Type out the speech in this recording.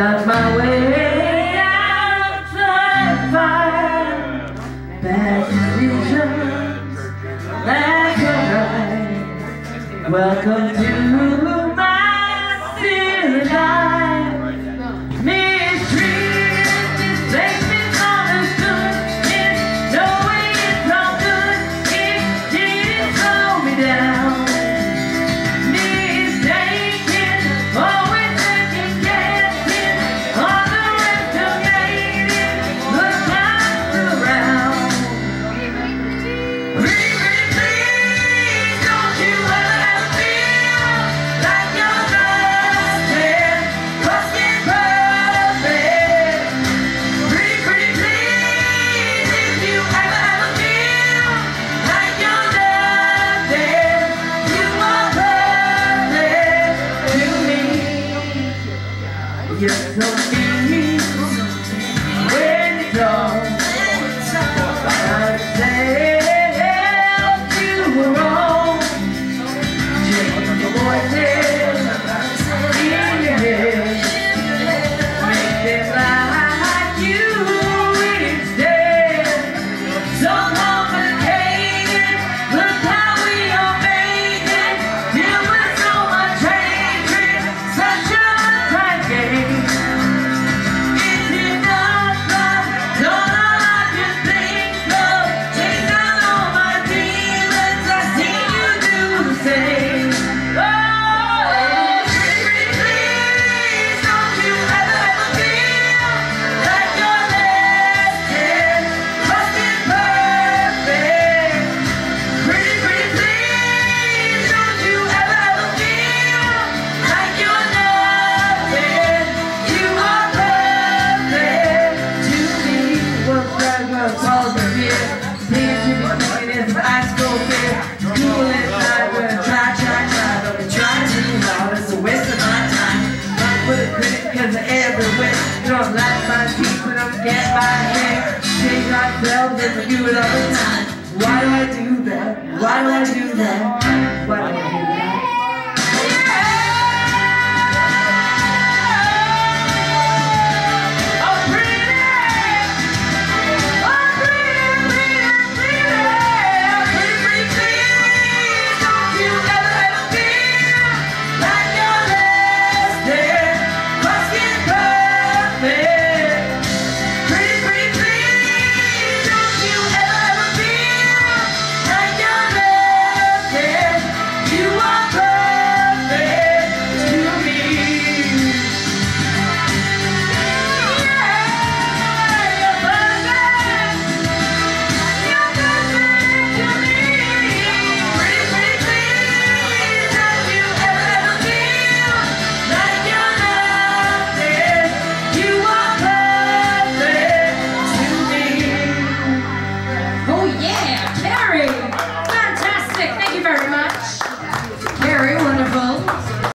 not my way out bad decisions. Welcome to come cause the air. You don't like my teeth when I'm get my hair. Change my clothes and I do it all the time. Why do I do that? Why do I do that?